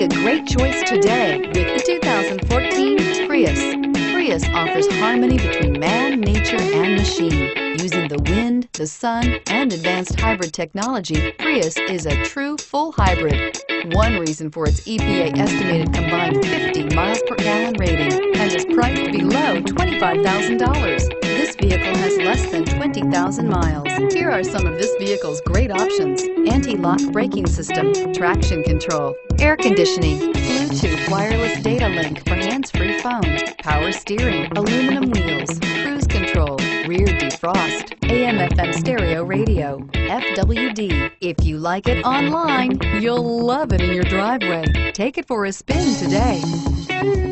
a great choice today with the 2014 Prius. Prius offers harmony between man, nature, and machine. Using the wind, the sun, and advanced hybrid technology, Prius is a true full hybrid. One reason for its EPA estimated combined 50 miles per gallon rating and is priced below $25,000. Less than 20,000 miles. Here are some of this vehicle's great options. Anti-lock braking system, traction control, air conditioning, Bluetooth wireless data link for hands-free phone, power steering, aluminum wheels, cruise control, rear defrost, AM FM stereo radio, FWD. If you like it online, you'll love it in your driveway. Take it for a spin today.